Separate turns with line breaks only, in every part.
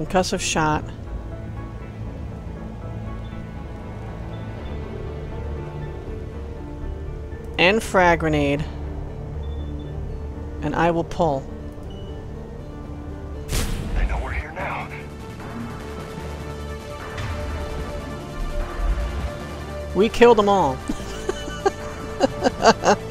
Concussive shot. And frag grenade. And I will pull.
They know we're here now.
We killed them all.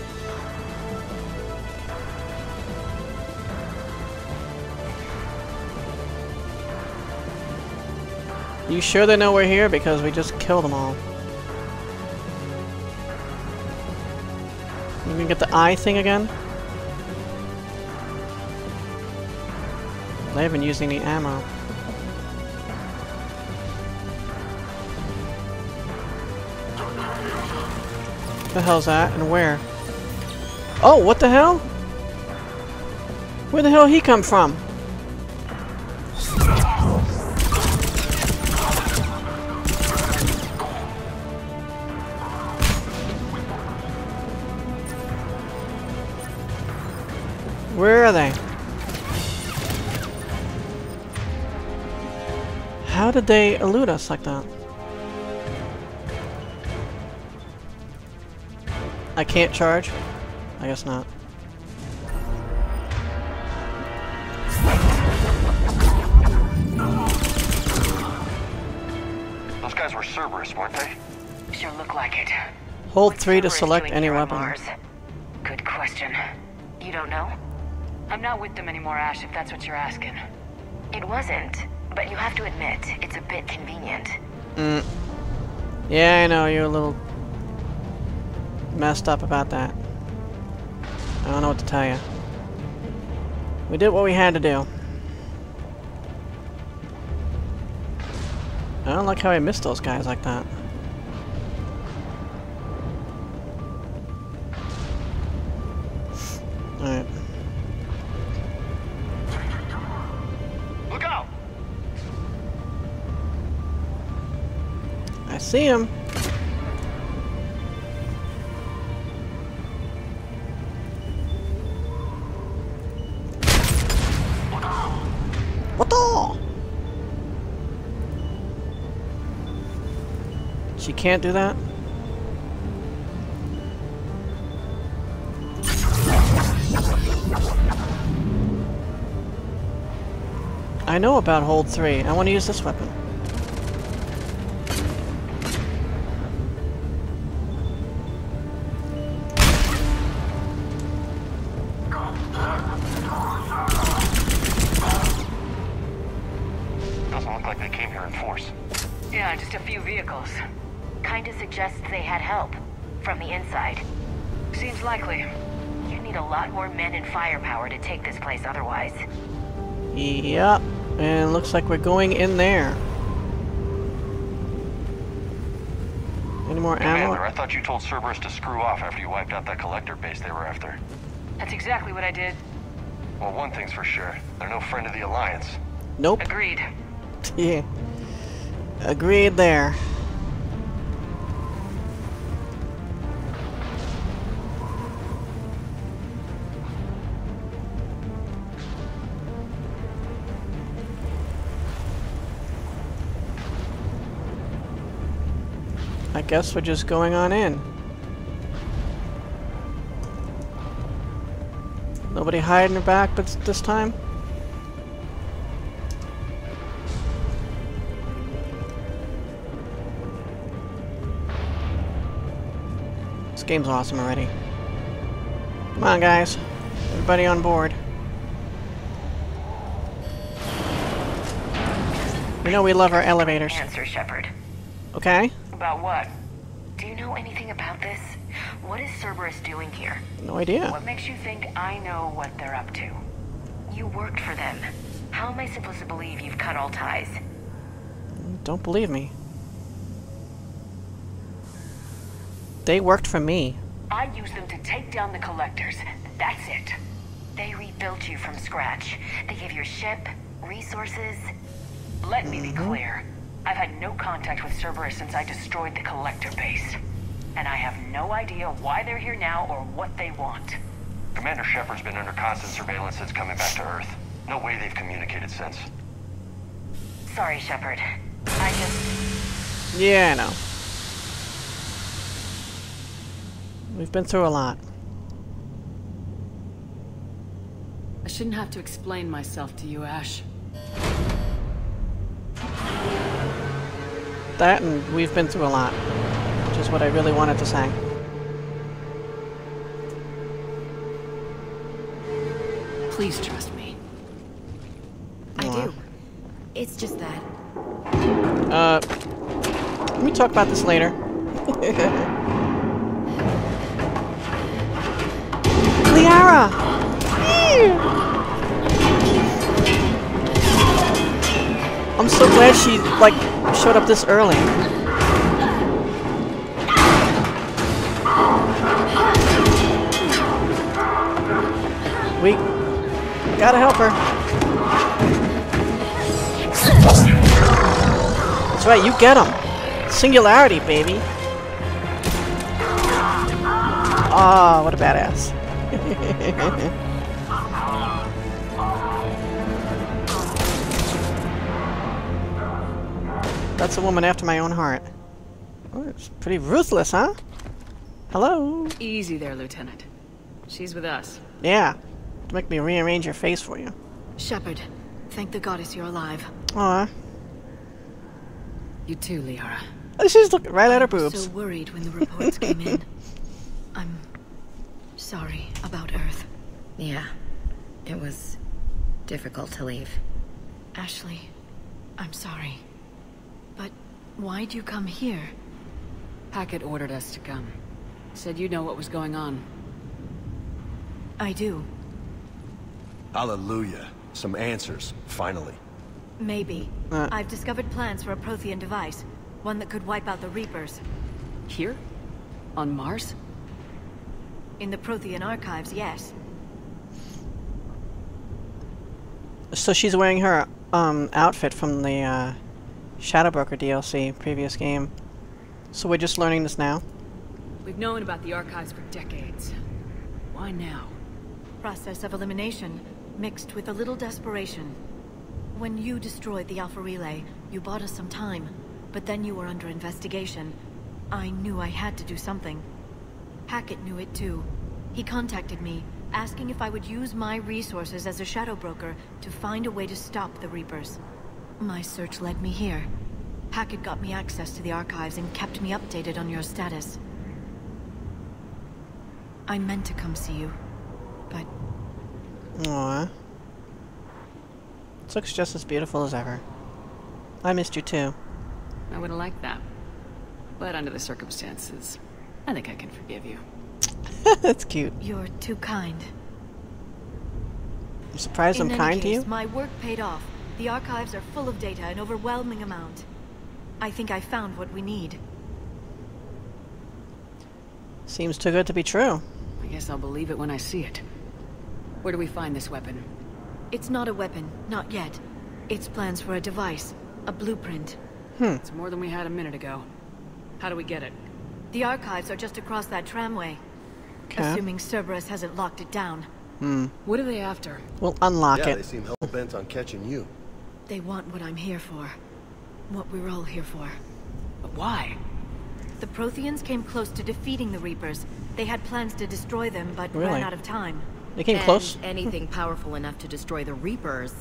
you sure they know we're here? Because we just killed them all. You can get the eye thing again? They haven't used any ammo. The hell's that? And where? Oh, what the hell? Where the hell he come from? Where are they? How did they elude us like that? I can't charge? I guess not.
Those guys were Cerberus, weren't they?
Sure look like it.
Hold
What's
3 to select any
here
weapon.
Mars?
I'm not with them anymore, Ash, if that's what you're asking.
It wasn't, but you have to admit, it's a bit convenient.
Mm. Yeah, I know, you're a little messed up about that. I don't know what to tell you. We did what we had to do. I don't like how I missed those guys like that. See him. What the? She can't do that? I know about hold 3. I want to use this weapon. Looks like we're going in there. Any more
Commander,
ammo?
I thought you told Cerberus to screw off after you wiped out that collector base they were after.
That's exactly what I did.
Well, one thing's for sure. They're no friend of the Alliance.
Nope.
Agreed.
Yeah. Agreed there. Guess we're just going on in. Nobody hiding their back but this time? This game's awesome already. Come on, guys. Everybody on board. You know we love our elevators.
Answer, Shepard.
Okay?
About what?
Do you know anything about this? What is Cerberus doing here?
No idea.
What makes you think I know what they're up to?
You worked for them. How am I supposed to believe you've cut all ties?
Don't believe me. They worked for me.
I used them to take down the collectors. That's it.
They rebuilt you from scratch. They gave your ship, resources.
Let me be mm-hmm. clear. I've had no contact with Cerberus since I destroyed the collector base. And I have no idea why they're here now or what they want.
Commander Shepard's been under constant surveillance since coming back to Earth. No way they've communicated since.
Sorry, Shepard. I just...
Yeah, I know. We've been through a lot.
I shouldn't have to explain myself to you, Ash.
That and we've been through a lot. Which is what I really wanted to say.
Please trust me.
I do. It's just that.
Uh, can we talk about this later? Liara! I'm so glad she, like, showed up this early. We gotta help her. That's right, you get him. Singularity, baby. Ah, what a badass. That's a woman after my own heart. Oh, it's pretty ruthless, huh? Hello?
Easy there, Lieutenant. She's with us.
Yeah. To make me rearrange your face for you.
Shepard, thank the goddess you're alive.
Aw.
You too, Liara.
Oh, she's looking right at her
I was
boobs.
so worried when the reports came in. I'm sorry about Earth.
Yeah. It was difficult to leave.
Ashley, I'm sorry. But why'd you come here?
Hackett ordered us to come. Said you know what was going on.
I do.
Hallelujah. Some answers, finally.
Maybe.
Uh.
I've discovered plans for a Prothean device. One that could wipe out the Reapers.
Here? On Mars?
In the Prothean archives, yes.
So she's wearing her um outfit from the uh, Shadow Broker DLC previous game. So we're just learning this now.
We've known about the archives for decades. Why now?
Process of elimination, mixed with a little desperation. When you destroyed the Alpha Relay, you bought us some time. But then you were under investigation. I knew I had to do something. Hackett knew it too. He contacted me, asking if I would use my resources as a shadow broker to find a way to stop the Reapers. My search led me here. Hackett got me access to the archives and kept me updated on your status. I meant to come see you, but
Aww. This looks just as beautiful as ever. I missed you too.
I would have liked that. But under the circumstances, I think I can forgive you.
That's cute.
you're too kind.
I'm surprised
In
I'm
any
kind to
case,
you.
my work paid off. The archives are full of data, an overwhelming amount. I think I found what we need.
Seems too good to be true.
I guess I'll believe it when I see it. Where do we find this weapon?
It's not a weapon, not yet. It's plans for a device, a blueprint. Hmm.
It's more than we had a minute ago. How do we get it?
The archives are just across that tramway.
Okay.
Assuming Cerberus hasn't locked it down. Hmm.
What are they after?
We'll unlock
yeah,
it.
they seem hell-bent on catching you.
They want what I'm here for. What we're all here for.
But why?
The Protheans came close to defeating the Reapers. They had plans to destroy them, but
Really?
ran out of time.
They came close.
anything powerful enough to destroy the Reapers.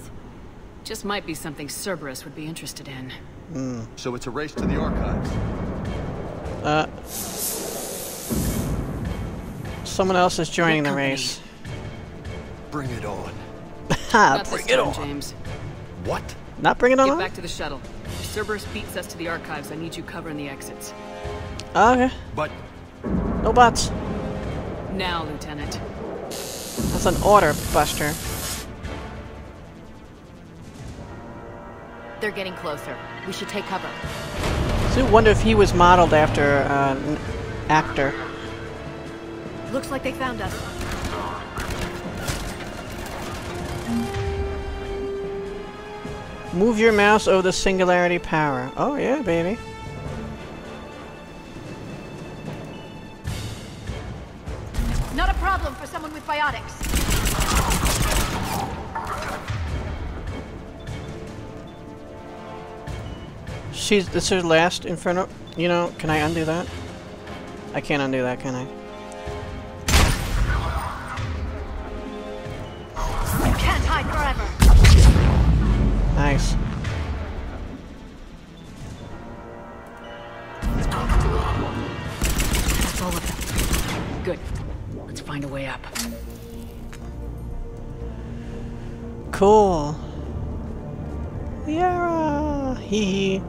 Just might be something Cerberus would be interested in.
So it's a race to the archives.
Uh, someone else is joining the race.
Bring it on.
Ha! Bring it on.
James.
What?
Not bring it
Get
on.
back to the shuttle. If Cerberus beats us to the archives, I need you covering the exits.
Okay.
But
No buts.
Now, Lieutenant.
That's an order, Buster.
They're getting closer. We should take cover.
So I wonder if he was modeled after uh, an actor.
Looks like they found us.
Move your mouse over the singularity power. Oh yeah, baby.
Not a problem for someone with biotics.
she's this is her last Inferno. You know, can I undo that? I can't undo that, can I?
You can't hide forever.
Nice.
That's all of them. Good. Let's find a way up.
Cool. Liara! Hee hee.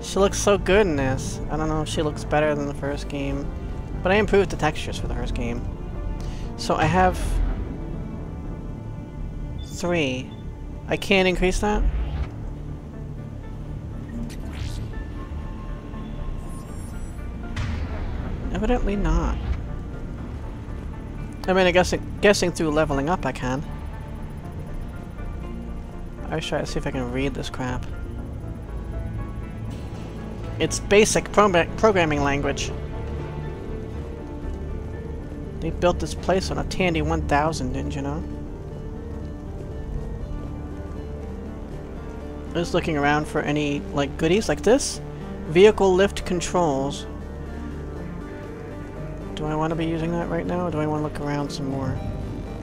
She looks so good in this. I don't know if she looks better than the first game. But I improved the textures for the first game. So I have... Three. I can't increase that? Evidently not. I mean, I guess guessing through leveling up I can. I should try to see if I can read this crap. It's basic pro programming language. They built this place on a Tandy 1000, didn't you know? I was looking around for any, like, goodies like this. Vehicle lift controls. Do I want to be using that right now, or do I want to look around some more?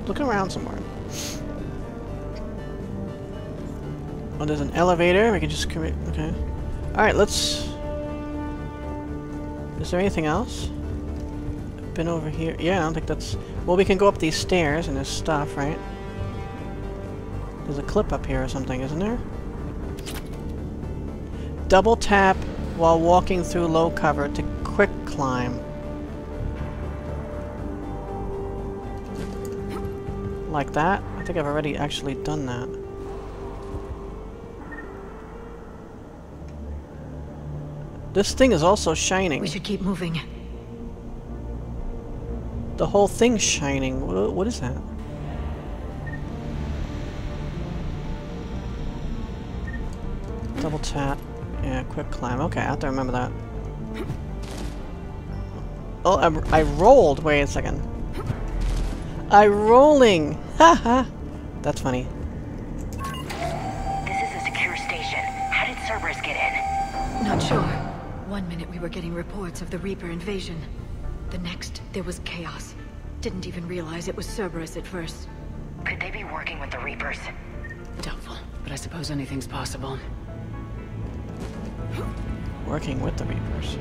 Look around some more. Oh, there's an elevator. We can just commit. Okay. Alright, let's... Is there anything else? Been over here. Yeah, I don't think that's... Well, we can go up these stairs and there's stuff, right? There's a clip up here or something, isn't there? Double tap while walking through low cover to quick climb. Like that? I think I've already actually done that. This thing is also shining.
We should keep moving.
The whole thing's shining. What, what is that? Double tap. Yeah, quick climb. Okay, I have to remember that. Oh, I, I rolled. Wait a second. I rolling. Haha. That's funny.
This is a secure station. How did Cerberus get in?
Not sure. One minute we were getting reports of the Reaper invasion. The next, there was chaos. Didn't even realize it was Cerberus at first.
Could they be working with the Reapers?
Doubtful, but I suppose anything's possible.
Working with the Reapers.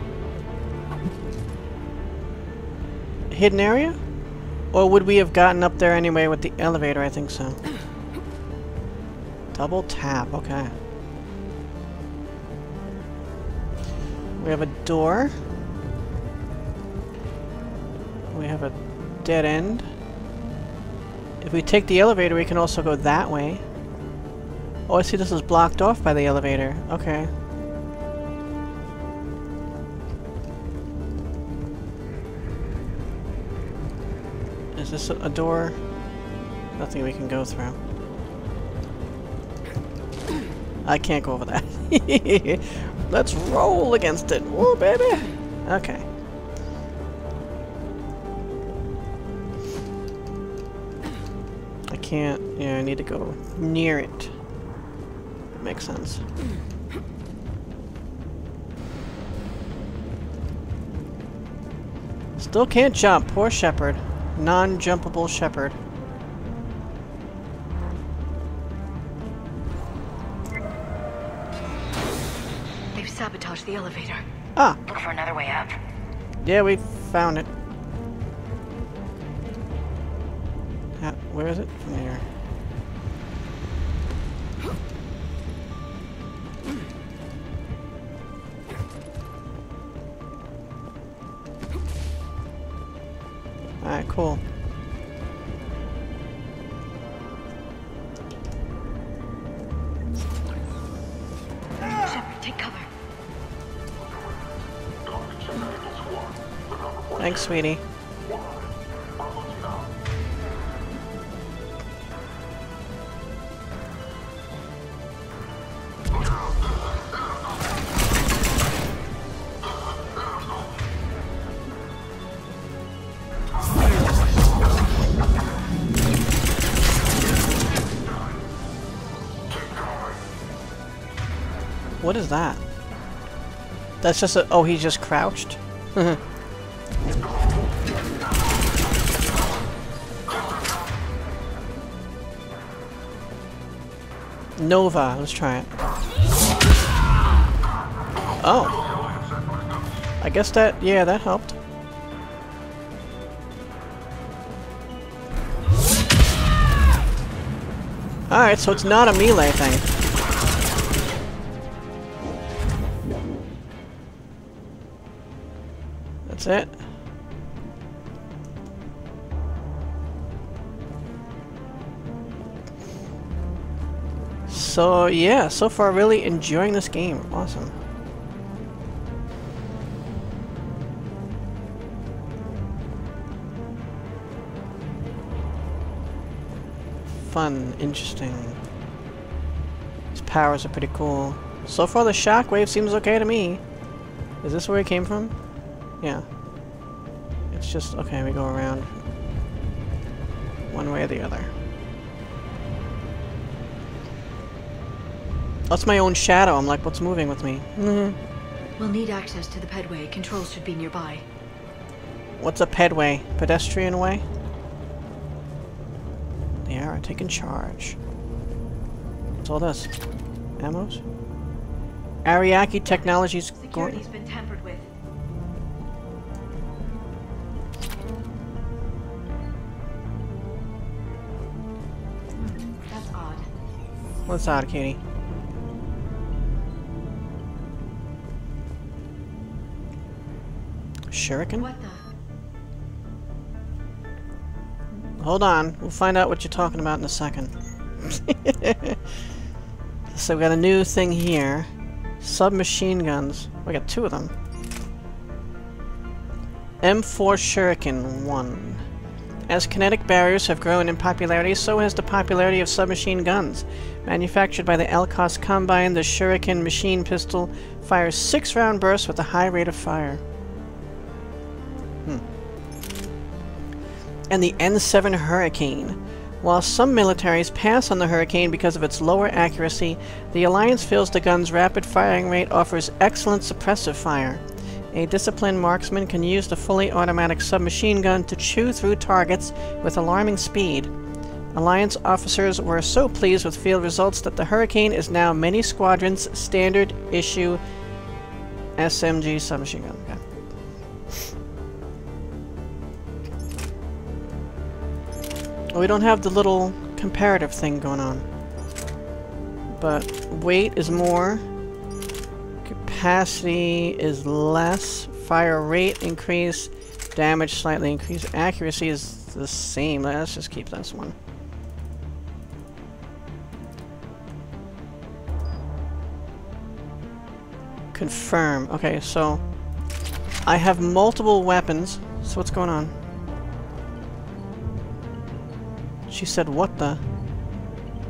Hidden area? Or would we have gotten up there anyway with the elevator? I think so. Double tap, okay. We have a door. We have a dead end. If we take the elevator, we can also go that way. Oh, I see this is blocked off by the elevator. Okay. Is this a door? Nothing we can go through. I can't go over that. Let's roll against it. Woo, baby! Okay. I can't... Yeah, I need to go near it. Makes sense. Still can't jump. Poor Shepard. Non-jumpable shepherd.
They've sabotaged the elevator.
Ah!
Look for another way up.
Yeah, we found it. Where is it? From here. sweetie. What is that? That's just a- oh, he just crouched? Nova, let's try it. Oh. I guess that, yeah, that helped. Alright, so it's not a melee thing. That's it. So yeah, so far really enjoying this game. Awesome. Fun, interesting. His powers are pretty cool. So far the shockwave seems okay to me. Is this where it came from? Yeah. It's just, okay, we go around one way or the other. That's my own shadow. I'm like, what's moving with me? Mm -hmm.
We'll need access to the pedway. Controls should be nearby.
What's a pedway? Pedestrian way? They are taking charge. What's all this? Ammos? Ariake Technologies.
Security's been tampered with. Hmm, That's odd.
What's that, Katie? Shuriken?
What the?
Hold on. We'll find out what you're talking about in a second. so we got a new thing here. Submachine guns. We got two of them. M4 Shuriken 1. As kinetic barriers have grown in popularity, so has the popularity of submachine guns. Manufactured by the Elkoss Combine, the Shuriken machine pistol fires six-round bursts with a high rate of fire. And the N7 Hurricane. While some militaries pass on the Hurricane because of its lower accuracy, the Alliance feels the gun's rapid firing rate offers excellent suppressive fire. A disciplined marksman can use the fully automatic submachine gun to chew through targets with alarming speed. Alliance officers were so pleased with field results that the Hurricane is now many squadrons' standard issue SMG submachine gun. We don't have the little comparative thing going on. But weight is more. Capacity is less. Fire rate increase. Damage slightly increase. Accuracy is the same. Let's just keep this one. Confirm. Okay, so I have multiple weapons. So what's going on? She said, what the?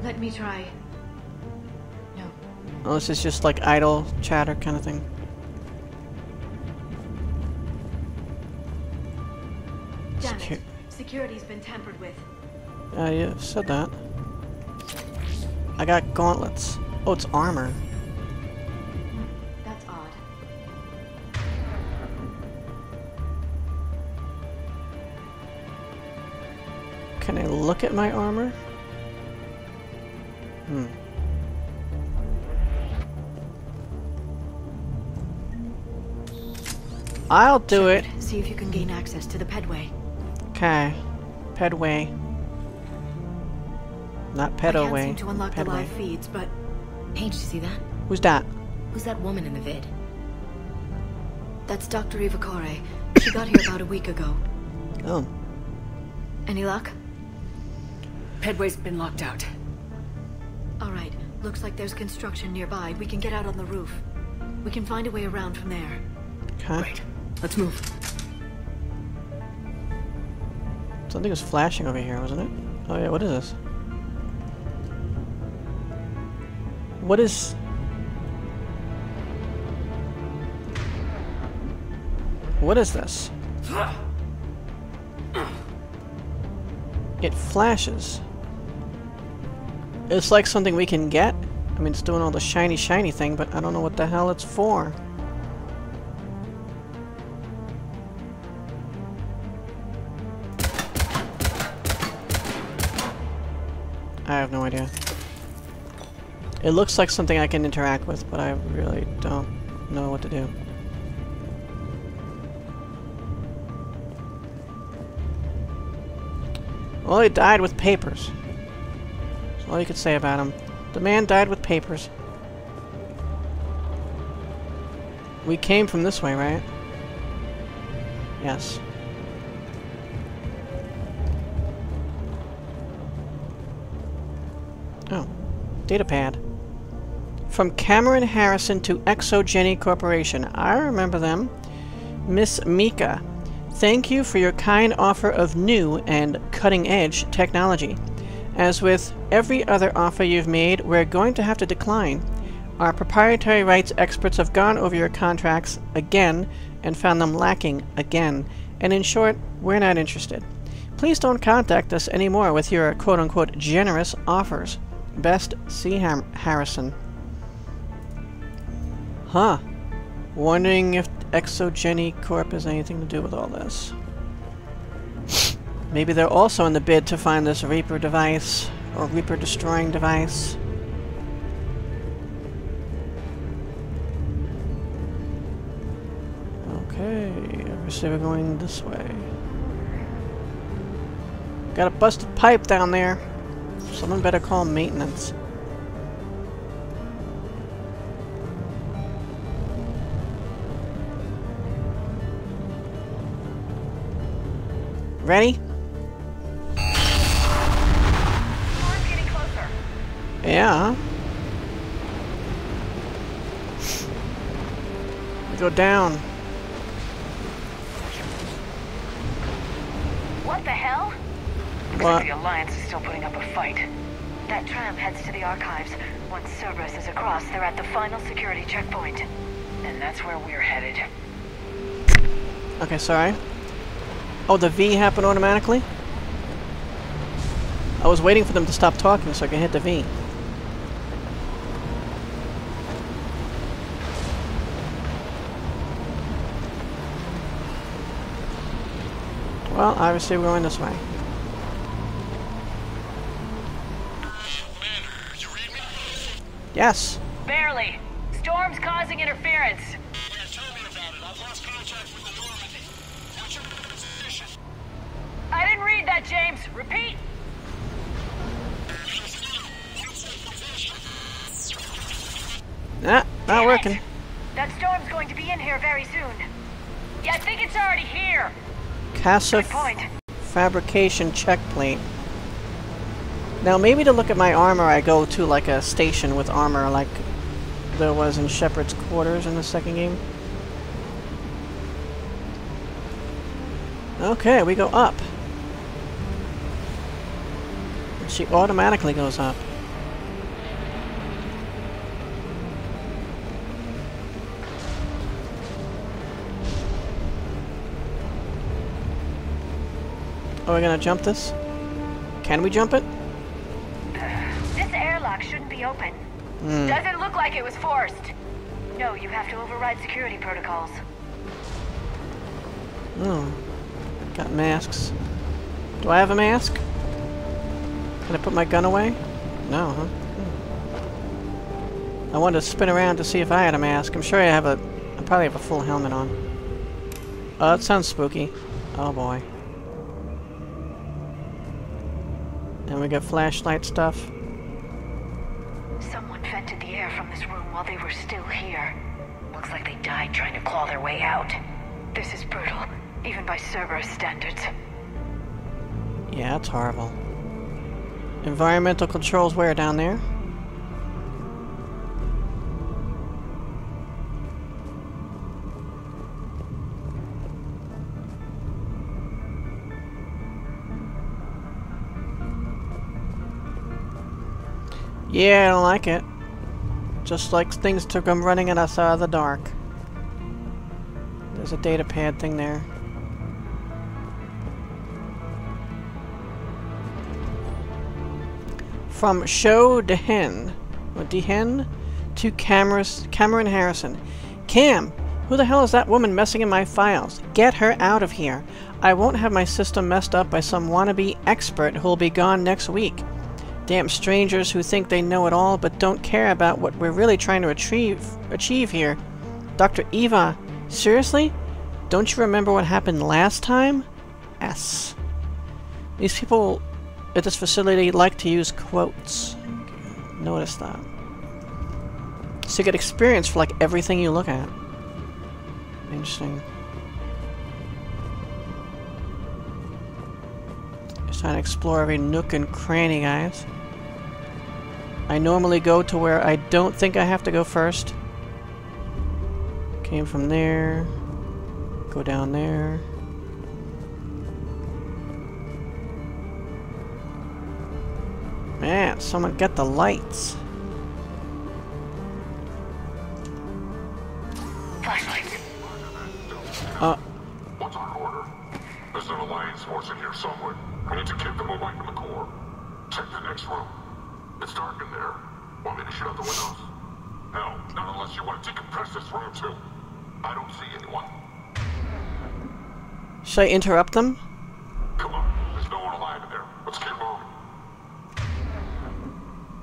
Let me try. No.
Oh, this is just like idle chatter kind of thing.
Damn
Secu-
it. Security's been tampered with.
Uh, yeah, said that. I got gauntlets. Oh, it's armor. Look at my armor? Hmm. I'll do it.
See if you can gain access to the pedway.
Okay. Pedway. Not
I can't
pedoway.
seem to unlock the
Pedway.
live feeds, but
Hey, did you see that?
Who's that?
Who's that woman in the vid?
that's Dr. Eva Coré. She got here about a week ago.
Oh.
Any luck?
Pedway's been locked out.
All right. Looks like there's construction nearby. We can get out on the roof. We can find a way around from there.
Okay.
Great. Let's move.
Something was flashing over here, wasn't it? Oh yeah, what is this? What is... What is this? It flashes. It's like something we can get? I mean, it's doing all the shiny, shiny thing, but I don't know what the hell it's for. I have no idea. It looks like something I can interact with, but I really don't know what to do. Well, he died with papers. All you could say about him. The man died with papers. We came from this way, right? Yes. Oh. Datapad. From Cameron Harrison to Exogeny Corporation. I remember them. Miss Mika. Thank you for your kind offer of new and cutting-edge technology. As with every other offer you've made, we're going to have to decline. Our proprietary rights experts have gone over your contracts again and found them lacking again. And in short, we're not interested. Please don't contact us anymore with your quote-unquote generous offers. Best C. Ham Harrison. Huh. Wondering if Exogeny Corp has anything to do with all this. Maybe they're also in the bid to find this Reaper device, or Reaper destroying device. Okay, obviously we're going this way. Got a busted pipe down there. Someone better call maintenance. Ready? Yeah. Go down.
What the hell? Looks
What?
like the Alliance is still putting up a fight.
That tram heads to the archives. Once Cerberus is across, they're at the final security checkpoint.
And that's where we're headed.
Okay, sorry. Oh, the V happened automatically? I was waiting for them to stop talking so I could hit the V. Well, obviously we're going this way.
You read me?
Yes!
Barely. Storm's causing interference.
Yeah, tell me about it. I've lost contact with the Normandy. What's your position?
I didn't read that, James. Repeat.
Ah, not
Damn it.
working.
That storm's going to be in here very soon.
Yeah, I think it's already here.
Casa fabrication check plate. Now, maybe to look at my armor, I go to like a station with armor, like there was in Shepard's quarters in the second game. Okay, we go up. She automatically goes up. Are we gonna jump this? Can we jump it?
This airlock shouldn't be open.
Hmm.
Doesn't look like it was forced.
No, you have to override security protocols.
Oh. Got masks. Do I have a mask? Can I put my gun away? No, huh? Hmm. I wanted to spin around to see if I had a mask. I'm sure I have a... I probably have a full helmet on. Oh, that sounds spooky. Oh boy. And we got flashlight stuff.
Someone vented the air from this room while they were still here.
Looks like they died trying to claw their way out.
This is brutal, even by Cerberus standards.
Yeah, it's horrible. Environmental controls where down there? Yeah, I don't like it. Just like things took come running at us out of the dark. There's a data pad thing there. From Show de Hen. Well, Dehen to cameras, Cameron Harrison. Cam, who the hell is that woman messing in my files? Get her out of here. I won't have my system messed up by some wannabe expert who'll be gone next week. Damn strangers who think they know it all but don't care about what we're really trying to achieve, achieve here. Dr. Eva, seriously? Don't you remember what happened last time? S. These people at this facility like to use quotes. Notice that. So you get experience for like everything you look at. Interesting. Just trying to explore every nook and cranny, guys. I normally go to where I don't think I have to go first. Came from there. Go down there. Man, someone get the lights.
Flashlights.
Uh,
What's our order? There's an Alliance force in here somewhere. I need to keep them away from the core. Check the next room. It's dark in there. Want me to shut out the windows? No, not unless you want to decompress this room too. I don't see anyone.
should I interrupt them?
Come on, there's no one alive in there. Let's get moving.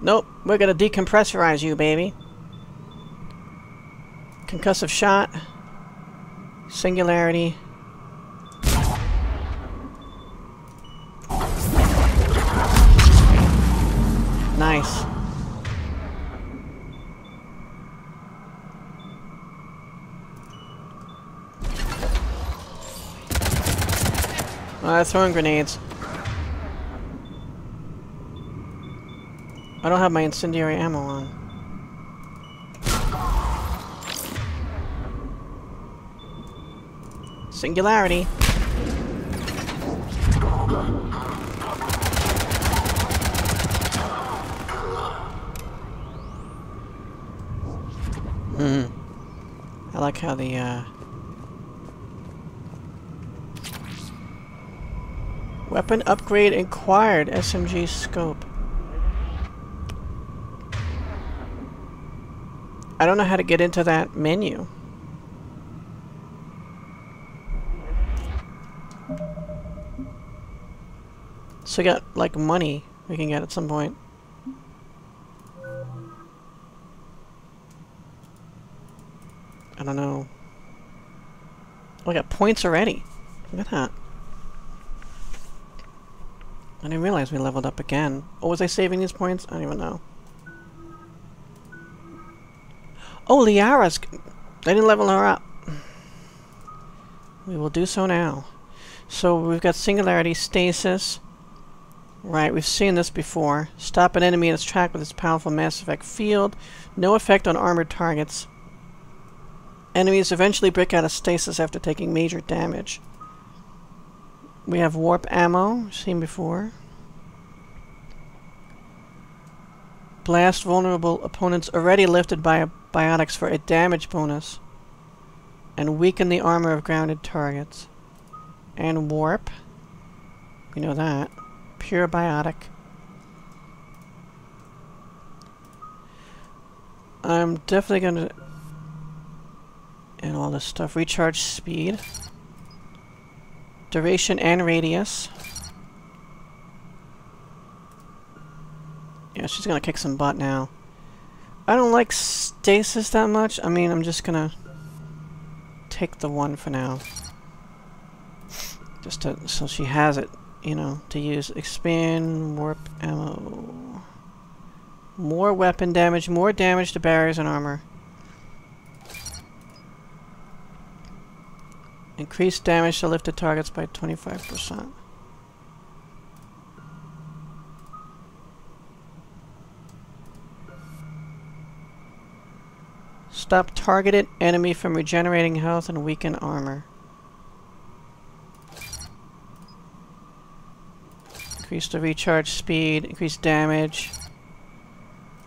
Nope, we're gonna decompressorize you, baby. Concussive shot. Singularity. Nice. Throwing grenades. I don't have my incendiary ammo on. Singularity. Hmm. I like how the, uh... Weapon upgrade acquired SMG scope. I don't know how to get into that menu. So we got, like, money we can get at some point. I don't know. Oh, I got points already. Look at that. I didn't realize we leveled up again. Or was I saving these points? I don't even know. Oh, Liara's... They didn't level her up. We will do so now. So we've got Singularity, Stasis. Right, we've seen this before. Stop an enemy in its track with its powerful Mass Effect field. No effect on armored targets. Enemies eventually break out of stasis after taking major damage. We have warp ammo, seen before. Blast vulnerable opponents already lifted by biotics for a damage bonus. And weaken the armor of grounded targets. And warp. We know that. Pure biotic. I'm definitely gonna... And all this stuff. Recharge speed. Duration and radius. Yeah, she's gonna kick some butt now. I don't like stasis that much. I mean, I'm just gonna take the one for now. Just to, so she has it, you know, to use. Expand, warp, ammo. More weapon damage, more damage to barriers and armor. Increase damage to lifted targets by 25%. Stop targeted enemy from regenerating health and weaken armor. Increase the recharge speed, increase damage.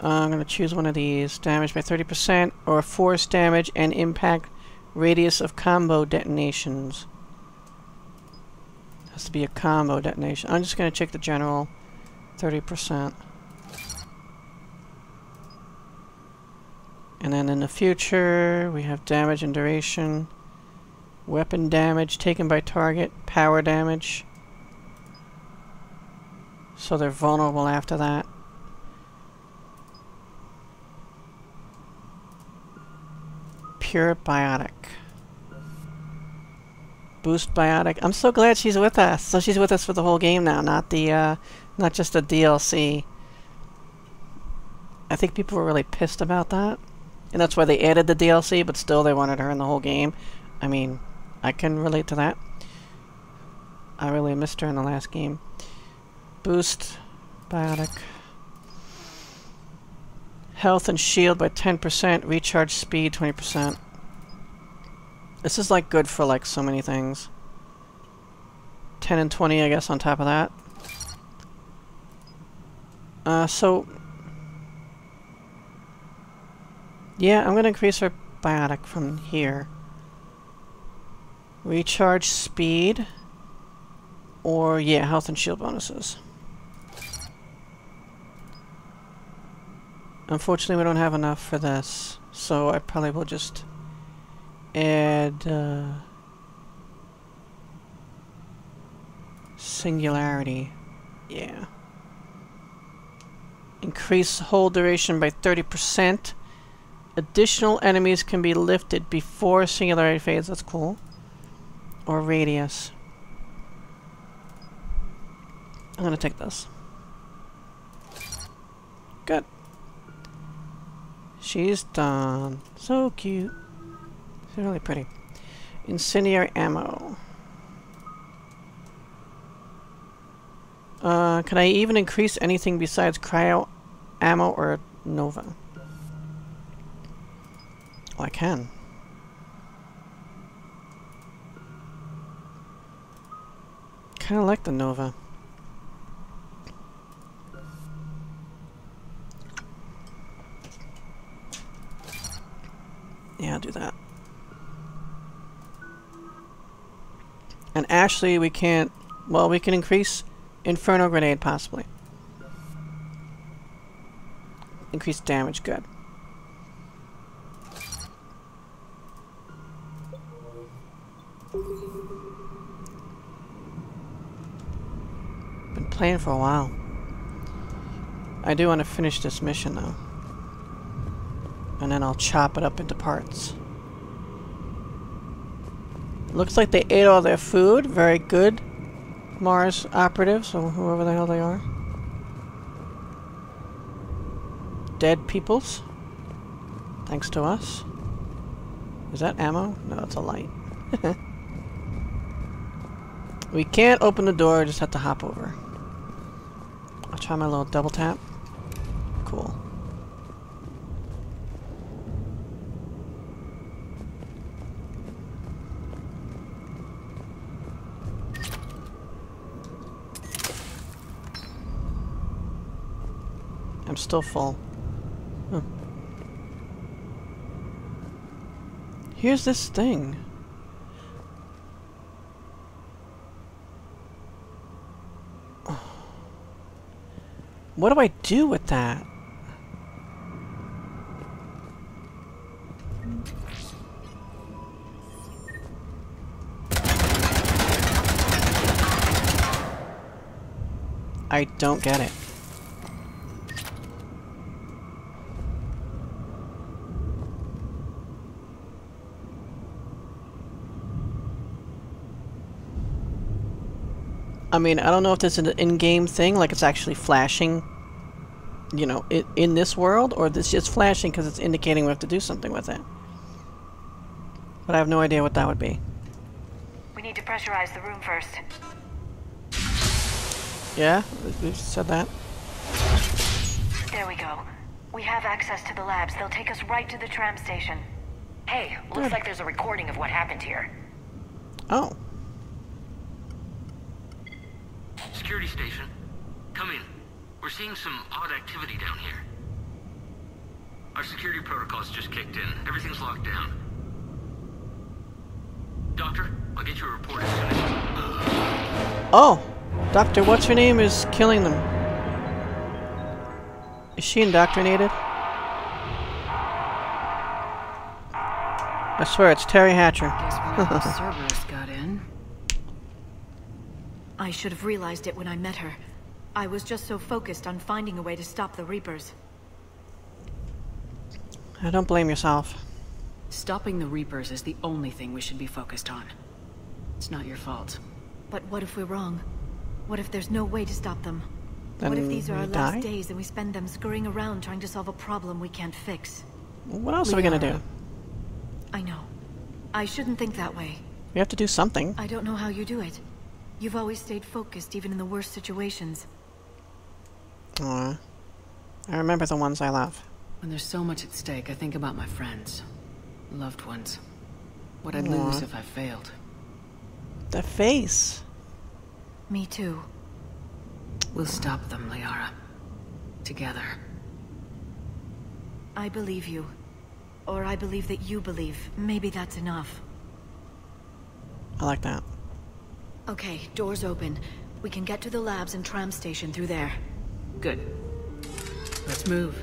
Uh, I'm going to choose one of these. Damage by 30% or force damage and impact radius of combo detonations. Has to be a combo detonation. I'm just going to check the general 30%. And then in the future, we have damage and duration, weapon damage taken by target, power damage. So they're vulnerable after that. Pure biotic. Boost biotic. I'm so glad she's with us. So she's with us for the whole game now, not the uh, not just a DLC. I think people were really pissed about that. And that's why they added the DLC, but still they wanted her in the whole game. I mean, I can relate to that. I really missed her in the last game. Boost, biotic. Health and shield by 10%, recharge speed 20%. This is like good for like so many things. 10 and 20 I guess on top of that. Uh, so... Yeah, I'm gonna increase her biotic from here. Recharge speed. Or, yeah, health and shield bonuses. Unfortunately, we don't have enough for this, so I probably will just add uh, singularity. Yeah. Increase hold duration by 30%. Additional enemies can be lifted before singularity phase. That's cool. Or radius. I'm gonna take this. Good. She's done. So cute. Really pretty. Incendiary ammo. Uh, can I even increase anything besides cryo ammo or Nova? Oh, I can. Kinda like the Nova. Yeah, I'll do that. And actually, we can't... Well, we can increase Inferno Grenade, possibly. Increase damage, good. Been playing for a while. I do want to finish this mission, though. And then I'll chop it up into parts. Looks like they ate all their food. Very good. Mars operatives, or whoever the hell they are. Dead peoples. Thanks to us. Is that ammo? No, it's a light. we can't open the door, just have to hop over. I'll try my little double tap. Cool. I'm still full. Huh. Here's this thing. What do I do with that? I don't get it. I mean, I don't know if this is an in-game thing, like it's actually flashing, you know, it, in this world, or this just flashing because it's indicating we have to do something with it. But I have no idea what that would be.
We need to pressurize the room first.
Yeah? We said that.
There we go. We have access to the labs. They'll take us right to the tram station.
Hey, looks
Good.
like there's a recording of what happened here.
Oh.
Security station. Come in. We're seeing some odd activity down here. Our security protocols just kicked in. Everything's locked down. Doctor, I'll get you a report as soon as...
Oh! Doctor, what's her name is killing them. Is she indoctrinated? I swear it's Teri Hatcher.
Guess one of those Cerberus got in.
I should have realized it when I met her. I was just so focused on finding a way to stop the Reapers.
I don't blame yourself.
Stopping the Reapers is the only thing we should be focused on. It's not your fault.
But what if we're wrong? What if there's no way to stop them? what if these are our
we
last days and we spend them scurrying around trying to solve a problem we can't fix?
What else are we gonna do?
I know. I shouldn't think that way.
We have to do something.
I don't know how you do it. You've always stayed focused even in the worst situations.
Aw. I remember the ones I love.
When there's so much at stake, I think about my friends, loved ones. What I'd
Aw.
lose if I failed.
The face.
Me too.
We'll stop them, Liara. Together.
I believe you. Or I believe that you believe. Maybe that's enough.
I like that.
Okay, doors open. We can get to the labs and tram station through there.
Good. Let's move.